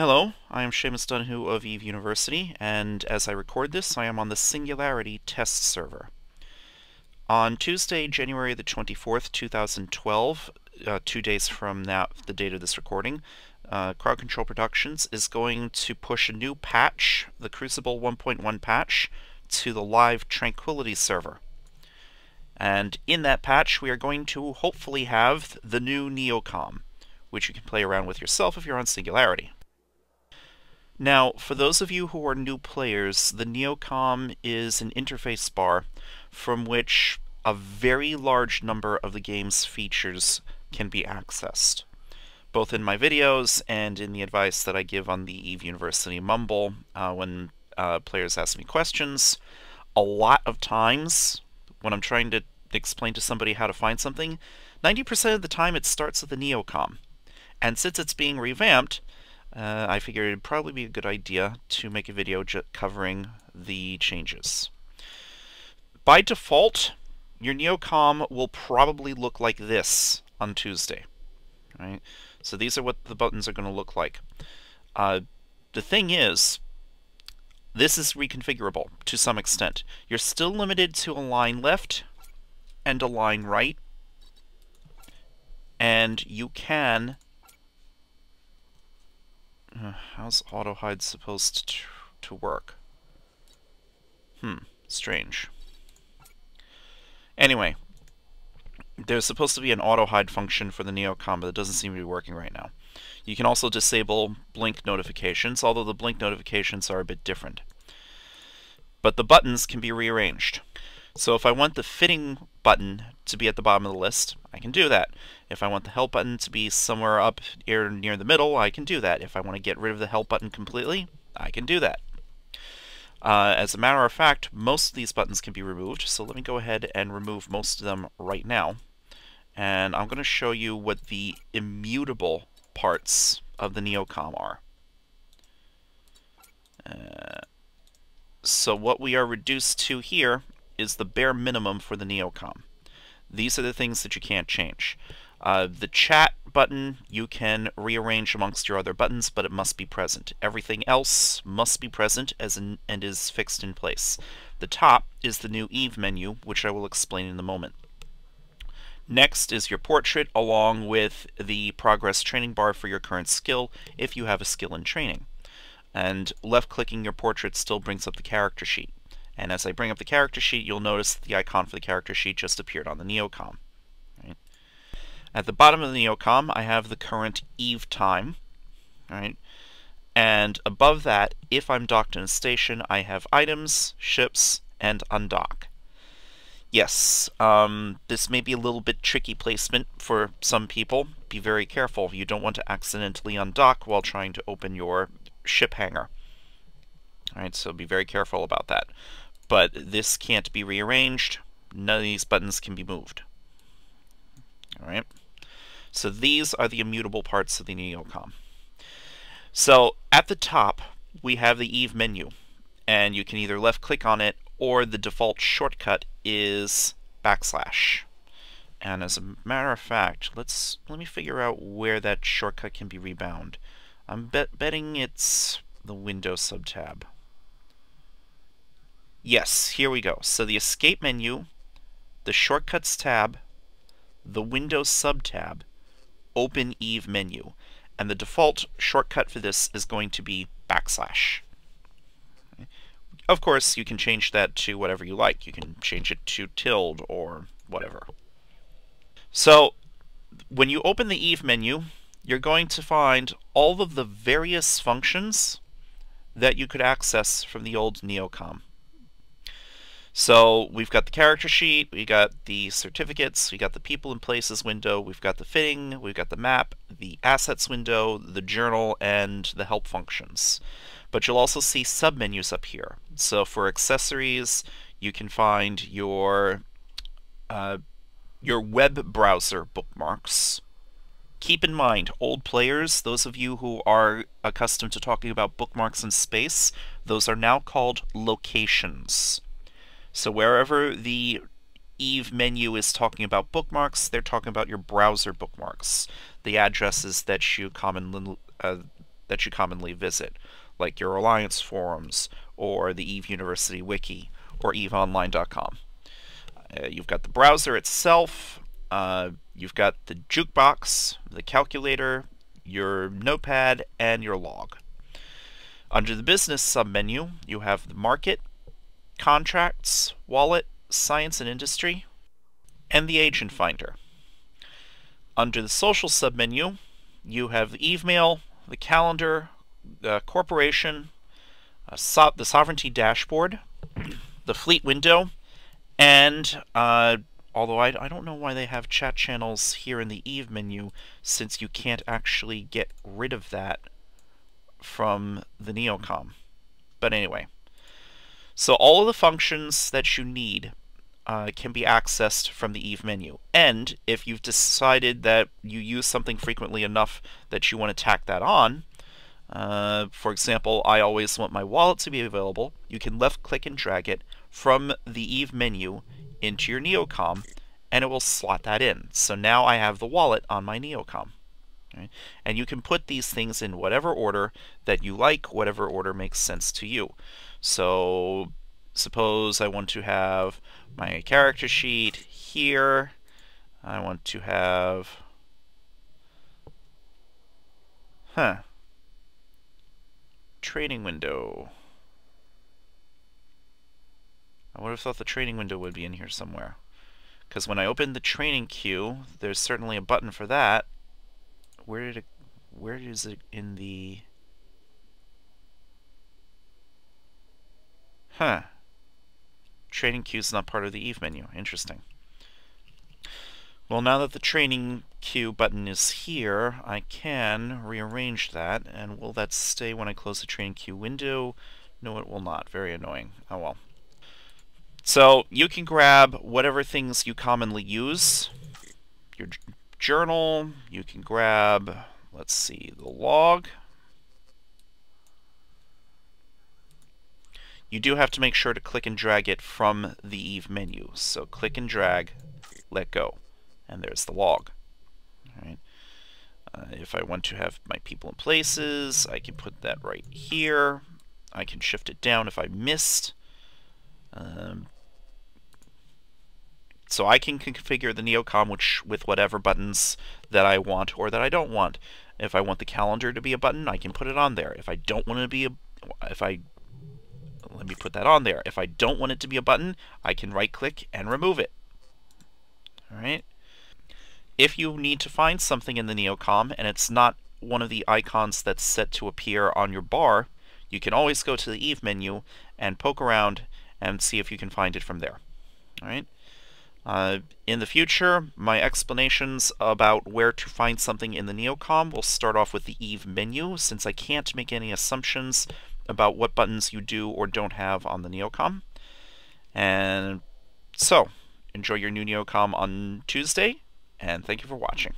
Hello, I am Seamus Donohue of Eve University, and as I record this, I am on the Singularity test server. On Tuesday, January the 24th, 2012, uh, two days from now, the date of this recording, uh, Crowd Control Productions is going to push a new patch, the Crucible 1.1 patch, to the live Tranquility server. And in that patch, we are going to hopefully have the new Neocom, which you can play around with yourself if you're on Singularity. Now, for those of you who are new players, the Neocom is an interface bar from which a very large number of the game's features can be accessed. Both in my videos and in the advice that I give on the EVE University Mumble uh, when uh, players ask me questions, a lot of times when I'm trying to explain to somebody how to find something, 90% of the time it starts with the Neocom. And since it's being revamped, uh, I figured it'd probably be a good idea to make a video covering the changes. By default, your Neocom will probably look like this on Tuesday. Right? So these are what the buttons are going to look like. Uh, the thing is, this is reconfigurable to some extent. You're still limited to a line left and a line right, and you can how's auto hide supposed to, to work? Hmm, strange. Anyway, there's supposed to be an auto hide function for the Neocom, but it doesn't seem to be working right now. You can also disable blink notifications, although the blink notifications are a bit different. But the buttons can be rearranged. So if I want the fitting button to be at the bottom of the list, I can do that. If I want the help button to be somewhere up here near the middle, I can do that. If I want to get rid of the help button completely, I can do that. Uh, as a matter of fact, most of these buttons can be removed, so let me go ahead and remove most of them right now. And I'm going to show you what the immutable parts of the Neocom are. Uh, so what we are reduced to here is the bare minimum for the Neocom. These are the things that you can't change. Uh, the chat button you can rearrange amongst your other buttons, but it must be present. Everything else must be present as in, and is fixed in place. The top is the new Eve menu, which I will explain in a moment. Next is your portrait, along with the progress training bar for your current skill, if you have a skill in training. And left-clicking your portrait still brings up the character sheet. And as I bring up the character sheet, you'll notice the icon for the character sheet just appeared on the Neocom. Right? At the bottom of the Neocom, I have the current Eve time. Right? And above that, if I'm docked in a station, I have items, ships, and undock. Yes, um, this may be a little bit tricky placement for some people. Be very careful. You don't want to accidentally undock while trying to open your ship hangar. Alright, so be very careful about that but this can't be rearranged. None of these buttons can be moved. Alright, so these are the immutable parts of the Neocom. So at the top, we have the Eve menu, and you can either left click on it or the default shortcut is backslash. And as a matter of fact, let's let me figure out where that shortcut can be rebound. I'm bet betting it's the Windows subtab. Yes, here we go. So the Escape menu, the Shortcuts tab, the Windows sub-tab, Open Eve menu. And the default shortcut for this is going to be backslash. Of course, you can change that to whatever you like. You can change it to tilde or whatever. So, when you open the Eve menu, you're going to find all of the various functions that you could access from the old Neocom. So we've got the character sheet, we got the certificates, we got the people and places window, we've got the fitting, we've got the map, the assets window, the journal, and the help functions. But you'll also see submenus up here. So for accessories, you can find your uh, your web browser bookmarks. Keep in mind, old players, those of you who are accustomed to talking about bookmarks in space, those are now called locations. So wherever the Eve menu is talking about bookmarks, they're talking about your browser bookmarks, the addresses that you commonly uh, that you commonly visit, like your Alliance forums, or the EVE University Wiki, or eveonline.com. Uh, you've got the browser itself, uh, you've got the jukebox, the calculator, your notepad, and your log. Under the business submenu, you have the market, contracts, wallet, science and industry, and the agent finder. Under the social submenu, you have the email, the calendar, the corporation, uh, so the sovereignty dashboard, the fleet window, and uh, although I, I don't know why they have chat channels here in the Eve menu, since you can't actually get rid of that from the Neocom. But anyway, so all of the functions that you need uh, can be accessed from the Eve menu. And if you've decided that you use something frequently enough that you want to tack that on, uh, for example, I always want my wallet to be available, you can left click and drag it from the Eve menu into your Neocom, and it will slot that in. So now I have the wallet on my Neocom. Okay? And you can put these things in whatever order that you like, whatever order makes sense to you. So suppose I want to have my character sheet here. I want to have... Huh. Trading window. I would have thought the training window would be in here somewhere. Because when I opened the training queue, there's certainly a button for that. Where did it... Where is it in the... Huh. Training queue is not part of the Eve menu. Interesting. Well, now that the training queue button is here, I can rearrange that, and will that stay when I close the training queue window? No, it will not. Very annoying. Oh well. So, you can grab whatever things you commonly use. Your journal, you can grab, let's see, the log. You do have to make sure to click and drag it from the Eve menu. So click and drag, let go, and there's the log. Right. Uh, if I want to have my people and places, I can put that right here. I can shift it down if I missed. Um, so I can configure the Neocom which, with whatever buttons that I want or that I don't want. If I want the calendar to be a button, I can put it on there. If I don't want to be a, if I let me put that on there. If I don't want it to be a button, I can right click and remove it. Alright. If you need to find something in the Neocom and it's not one of the icons that's set to appear on your bar, you can always go to the Eve menu and poke around and see if you can find it from there. Alright. Uh, in the future, my explanations about where to find something in the Neocom will start off with the Eve menu, since I can't make any assumptions about what buttons you do or don't have on the Neocom. And so, enjoy your new Neocom on Tuesday, and thank you for watching.